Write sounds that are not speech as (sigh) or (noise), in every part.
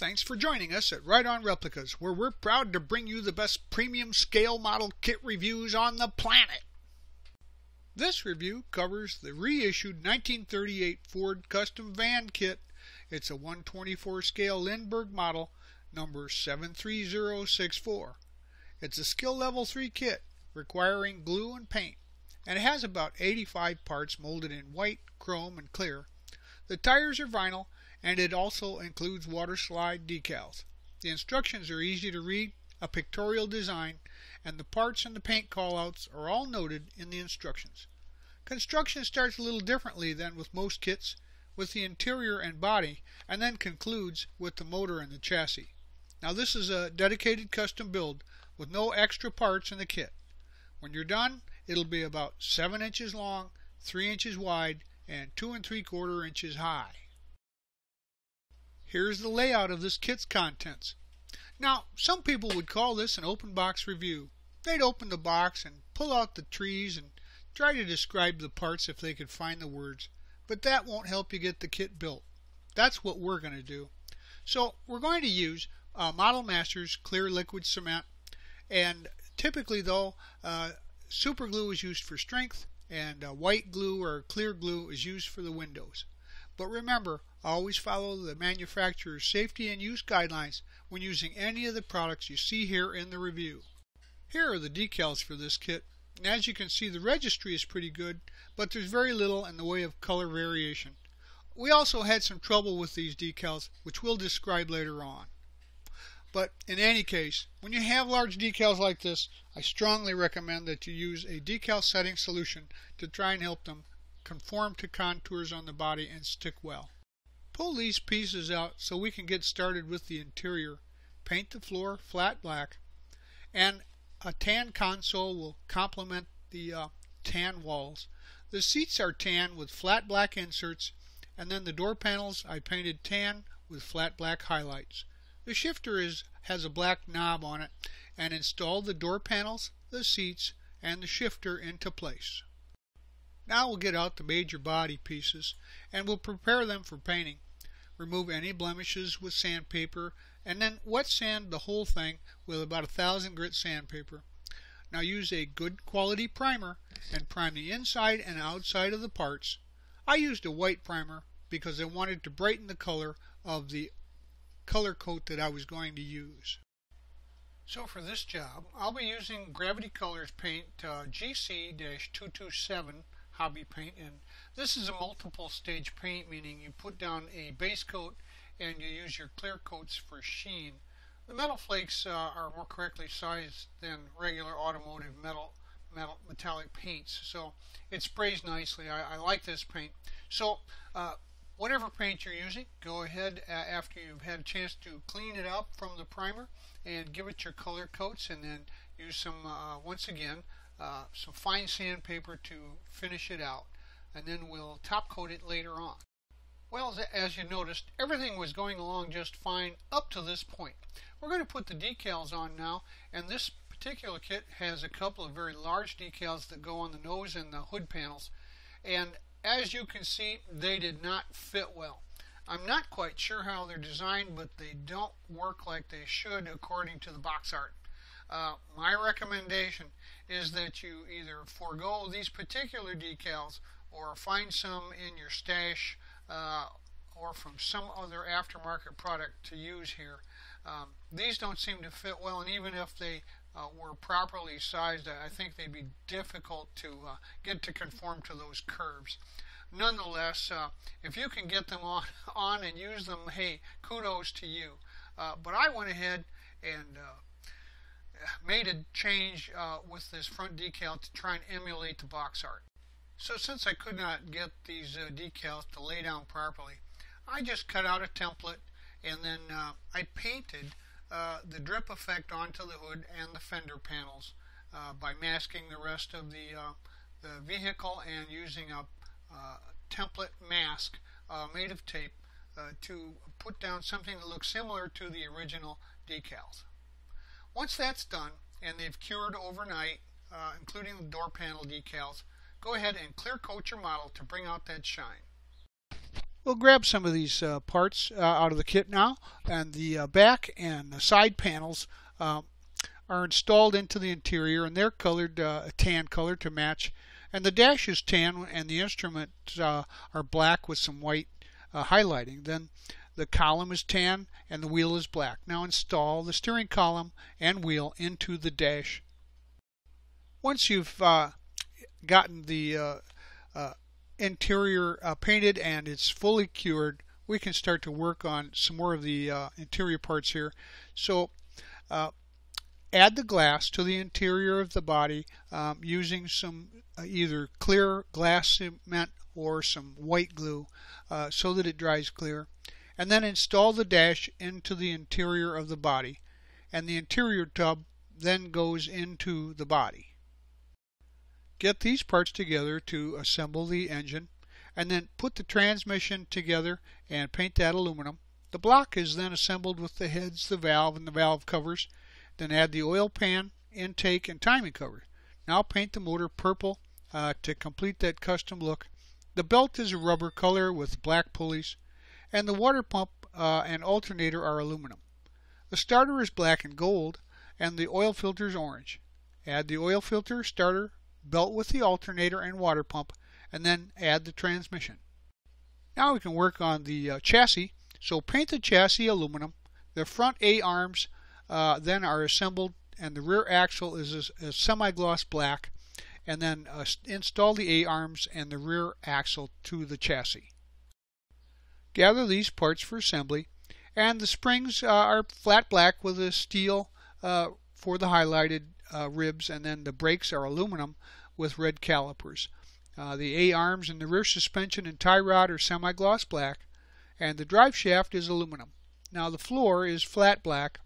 Thanks for joining us at Right On Replicas, where we're proud to bring you the best premium scale model kit reviews on the planet. This review covers the reissued 1938 Ford Custom Van Kit. It's a 124 scale Lindberg model, number 73064. It's a skill level 3 kit requiring glue and paint, and it has about 85 parts molded in white, chrome, and clear. The tires are vinyl and it also includes water slide decals. The instructions are easy to read, a pictorial design, and the parts and the paint callouts are all noted in the instructions. Construction starts a little differently than with most kits, with the interior and body, and then concludes with the motor and the chassis. Now this is a dedicated custom build with no extra parts in the kit. When you're done, it'll be about 7 inches long, 3 inches wide, and 2 and 3 quarter inches high. Here's the layout of this kit's contents. Now, some people would call this an open box review. They'd open the box and pull out the trees and try to describe the parts if they could find the words, but that won't help you get the kit built. That's what we're going to do. So we're going to use uh, Model Masters clear liquid cement, and typically though, uh, super glue is used for strength, and uh, white glue or clear glue is used for the windows. But remember, always follow the manufacturer's safety and use guidelines when using any of the products you see here in the review. Here are the decals for this kit. And as you can see, the registry is pretty good, but there's very little in the way of color variation. We also had some trouble with these decals, which we'll describe later on. But in any case, when you have large decals like this, I strongly recommend that you use a decal setting solution to try and help them conform to contours on the body and stick well. Pull these pieces out so we can get started with the interior. Paint the floor flat black and a tan console will complement the uh, tan walls. The seats are tan with flat black inserts and then the door panels I painted tan with flat black highlights. The shifter is has a black knob on it and installed the door panels, the seats, and the shifter into place. Now we'll get out the major body pieces and we'll prepare them for painting. Remove any blemishes with sandpaper and then wet sand the whole thing with about a thousand grit sandpaper. Now use a good quality primer and prime the inside and outside of the parts. I used a white primer because I wanted to brighten the color of the color coat that I was going to use. So for this job, I'll be using Gravity Colors paint uh, GC-227 hobby paint and this is a multiple stage paint meaning you put down a base coat and you use your clear coats for sheen. The metal flakes uh, are more correctly sized than regular automotive metal, metal metallic paints so it sprays nicely. I, I like this paint. So uh, whatever paint you're using, go ahead uh, after you've had a chance to clean it up from the primer and give it your color coats and then use some, uh, once again, uh, some fine sandpaper to finish it out and then we'll top coat it later on. Well, as you noticed, everything was going along just fine up to this point. We're going to put the decals on now, and this particular kit has a couple of very large decals that go on the nose and the hood panels. And as you can see, they did not fit well. I'm not quite sure how they're designed, but they don't work like they should according to the box art. Uh, my recommendation is that you either forego these particular decals or find some in your stash uh, or from some other aftermarket product to use here. Um, these don't seem to fit well, and even if they uh, were properly sized, I think they'd be difficult to uh, get to conform to those curves. Nonetheless, uh, if you can get them on, (laughs) on and use them, hey, kudos to you. Uh, but I went ahead and uh, made a change uh, with this front decal to try and emulate the box art. So since I could not get these uh, decals to lay down properly, I just cut out a template and then uh, I painted uh, the drip effect onto the hood and the fender panels uh, by masking the rest of the, uh, the vehicle and using a template mask made of tape to put down something that looks similar to the original decals. Once that's done and they've cured overnight, uh, including the door panel decals, go ahead and clear coat your model to bring out that shine. We'll grab some of these uh, parts uh, out of the kit now, and the uh, back and the side panels um, are installed into the interior, and they're colored uh, a tan color to match. And the dash is tan, and the instruments uh, are black with some white uh, highlighting. Then the column is tan, and the wheel is black. Now install the steering column and wheel into the dash. Once you've gotten the interior uh, painted and it's fully cured, we can start to work on some more of the uh, interior parts here. So uh, add the glass to the interior of the body um, using some uh, either clear glass cement or some white glue uh, so that it dries clear. And then install the dash into the interior of the body. And the interior tub then goes into the body get these parts together to assemble the engine and then put the transmission together and paint that aluminum. The block is then assembled with the heads, the valve, and the valve covers. Then add the oil pan, intake, and timing cover. Now paint the motor purple uh, to complete that custom look. The belt is a rubber color with black pulleys, and the water pump uh, and alternator are aluminum. The starter is black and gold, and the oil filter is orange. Add the oil filter, starter, belt with the alternator and water pump, and then add the transmission. Now we can work on the uh, chassis. So paint the chassis aluminum. The front A-arms uh, then are assembled and the rear axle is a, a semi-gloss black and then uh, install the A-arms and the rear axle to the chassis. Gather these parts for assembly and the springs uh, are flat black with a steel uh, for the highlighted uh, ribs, and then the brakes are aluminum with red calipers. Uh, the A-arms and the rear suspension and tie rod are semi-gloss black, and the drive shaft is aluminum. Now the floor is flat black.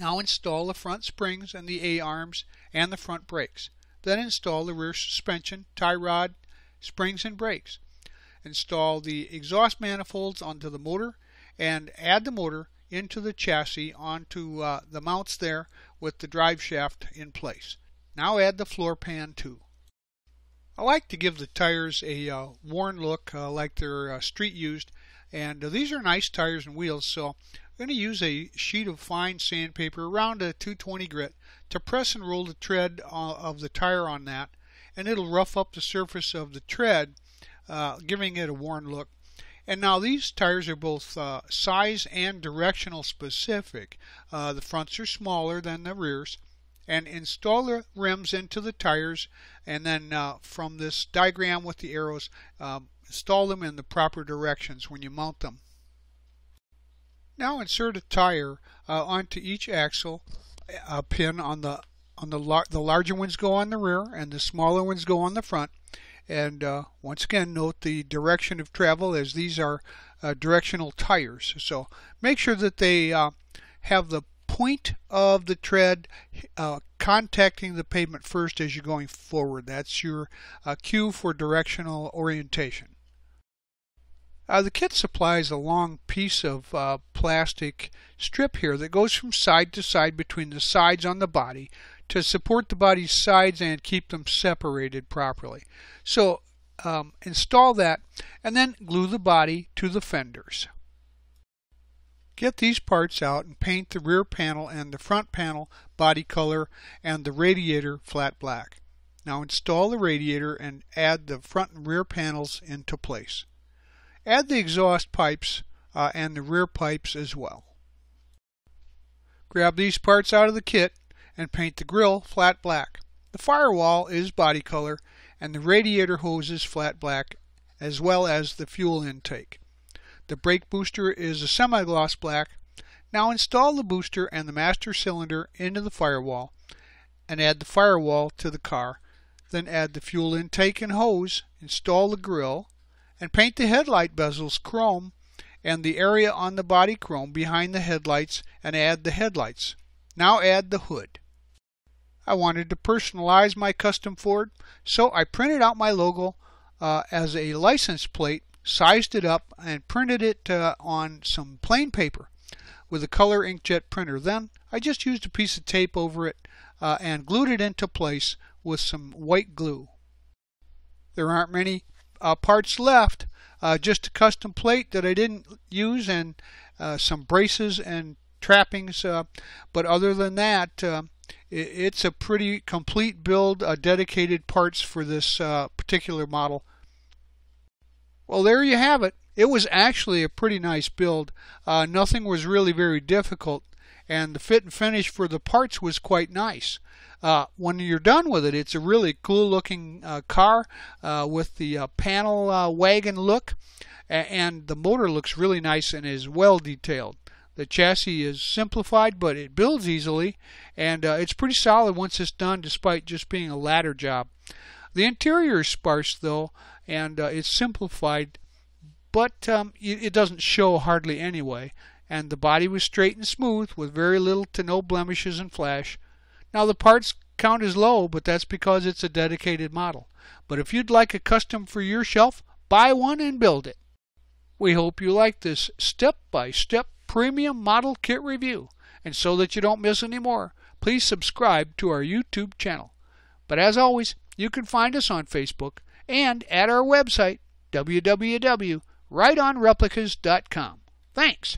Now install the front springs and the A-arms and the front brakes. Then install the rear suspension, tie rod, springs, and brakes. Install the exhaust manifolds onto the motor and add the motor into the chassis onto uh, the mounts there with the drive shaft in place. Now add the floor pan too. I like to give the tires a uh, worn look uh, like they're uh, street used and uh, these are nice tires and wheels so I'm going to use a sheet of fine sandpaper around a 220 grit to press and roll the tread uh, of the tire on that and it'll rough up the surface of the tread uh, giving it a worn look and now these tires are both uh, size and directional specific. Uh, the fronts are smaller than the rears. And install the rims into the tires and then uh, from this diagram with the arrows, um, install them in the proper directions when you mount them. Now insert a tire uh, onto each axle, a pin on the on the lar the larger ones go on the rear and the smaller ones go on the front and uh, once again, note the direction of travel as these are uh, directional tires. So make sure that they uh, have the point of the tread uh, contacting the pavement first as you're going forward. That's your uh, cue for directional orientation. Uh, the kit supplies a long piece of uh, plastic strip here that goes from side to side between the sides on the body to support the body's sides and keep them separated properly. So um, install that and then glue the body to the fenders. Get these parts out and paint the rear panel and the front panel body color and the radiator flat black. Now install the radiator and add the front and rear panels into place. Add the exhaust pipes uh, and the rear pipes as well. Grab these parts out of the kit and paint the grill flat black. The firewall is body color and the radiator hose is flat black as well as the fuel intake. The brake booster is a semi-gloss black. Now install the booster and the master cylinder into the firewall and add the firewall to the car. Then add the fuel intake and hose, install the grill, and paint the headlight bezels chrome and the area on the body chrome behind the headlights and add the headlights. Now add the hood. I wanted to personalize my custom Ford, so I printed out my logo uh, as a license plate, sized it up, and printed it uh, on some plain paper with a color inkjet printer. Then I just used a piece of tape over it uh, and glued it into place with some white glue. There aren't many uh, parts left, uh, just a custom plate that I didn't use and uh, some braces and trappings. But other than that, it's a pretty complete build, uh, dedicated parts for this uh, particular model. Well, there you have it. It was actually a pretty nice build. Uh, nothing was really very difficult, and the fit and finish for the parts was quite nice. Uh, when you're done with it, it's a really cool looking uh, car uh, with the uh, panel uh, wagon look, and the motor looks really nice and is well detailed. The chassis is simplified, but it builds easily, and uh, it's pretty solid once it's done, despite just being a ladder job. The interior is sparse, though, and it's simplified, but um, it doesn't show hardly anyway. And the body was straight and smooth, with very little to no blemishes and flash. Now the parts count is low, but that's because it's a dedicated model. But if you'd like a custom for your shelf, buy one and build it. We hope you like this step-by-step premium model kit review. And so that you don't miss any more, please subscribe to our YouTube channel. But as always, you can find us on Facebook and at our website, www.rightonreplicas.com. Thanks.